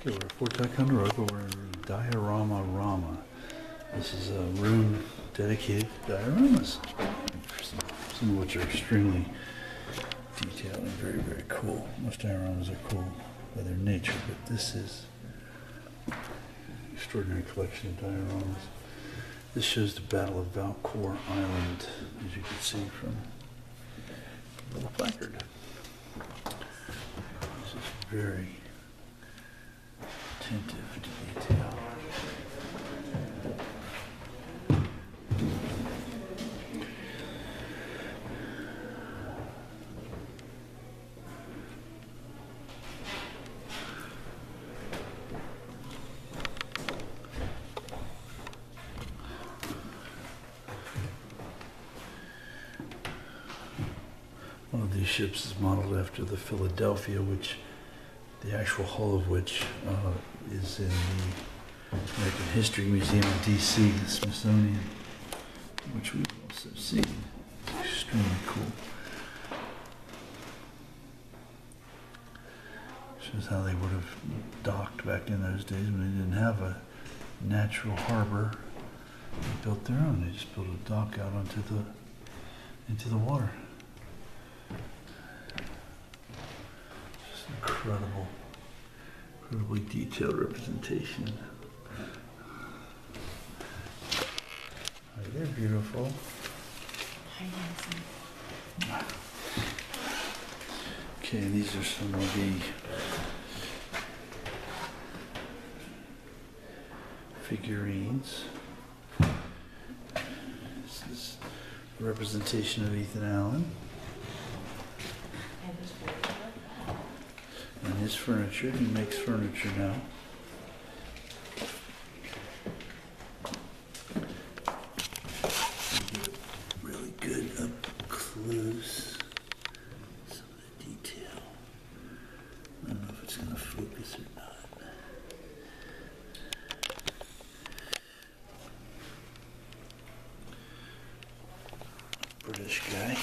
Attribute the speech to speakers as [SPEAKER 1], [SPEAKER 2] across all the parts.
[SPEAKER 1] Okay, we're at Fort Ticonderoga, we're in Diorama Rama. This is a room dedicated to dioramas, some of which are extremely detailed and very, very cool. Most dioramas are cool by their nature, but this is extraordinary collection of dioramas. This shows the Battle of Valcour Island, as you can see from the little placard. This is very attentive to detail. One of these ships is modeled after the Philadelphia, which the actual hull of which uh, is in the American History Museum in D.C., the Smithsonian, which we've also seen. Extremely cool. Shows how they would have docked back in those days when they didn't have a natural harbor. They built their own. They just built a dock out onto the into the water. Incredible, incredibly detailed representation. Oh, they're beautiful. Okay, and these are some of the figurines. This is a representation of Ethan Allen and his furniture. He makes furniture now. Really good up close. Some of the detail. I don't know if it's going to focus or not. British guy.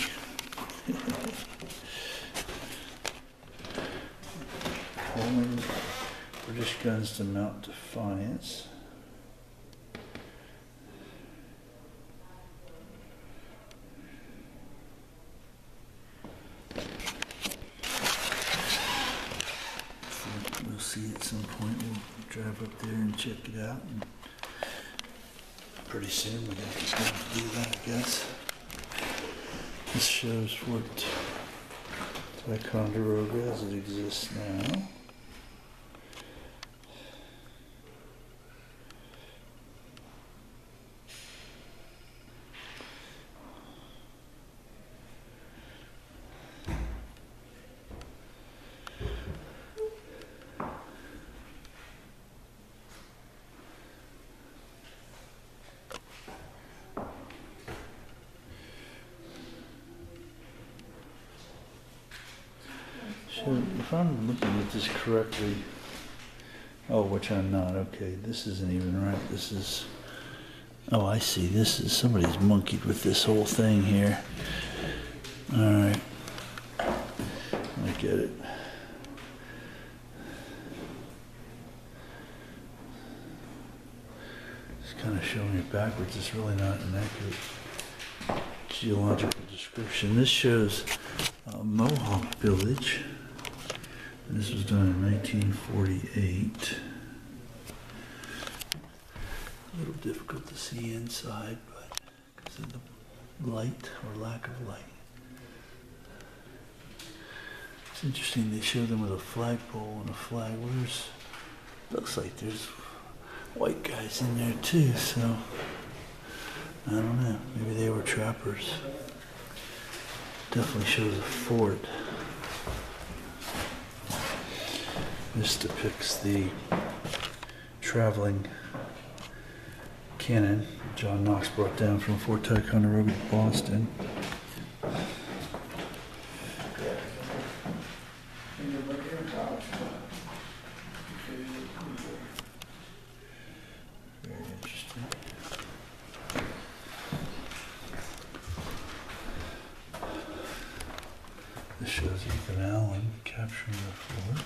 [SPEAKER 1] British guns to mount Defiance. So We'll see at some point. We'll drive up there and check it out. And pretty soon we got to time to do that, I guess. This shows what Ticonderoga as it exists now. If I'm looking at this correctly, oh, which I'm not, okay, this isn't even right, this is, oh, I see, this is, somebody's monkeyed with this whole thing here. All right, I get it. It's kind of showing it backwards, it's really not an accurate geological description. This shows Mohawk Village. This was done in 1948. A little difficult to see inside, but because of the light or lack of light. It's interesting, they show them with a flagpole and a flag. Where's, looks like there's white guys in there too, so I don't know. Maybe they were trappers. Definitely shows a fort. This depicts the traveling cannon John Knox brought down from Fort Ticonderoga to Boston. This shows Ethan Allen capturing the fort.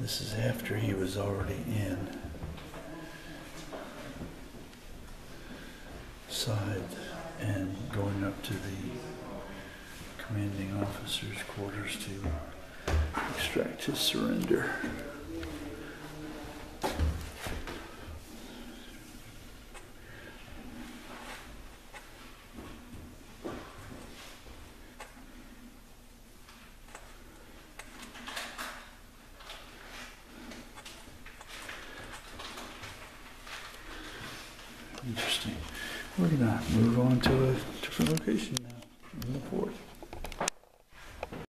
[SPEAKER 1] This is after he was already in. Side and going up to the commanding officer's quarters to extract his surrender. Interesting. We're gonna move on to a different location now, in the fourth.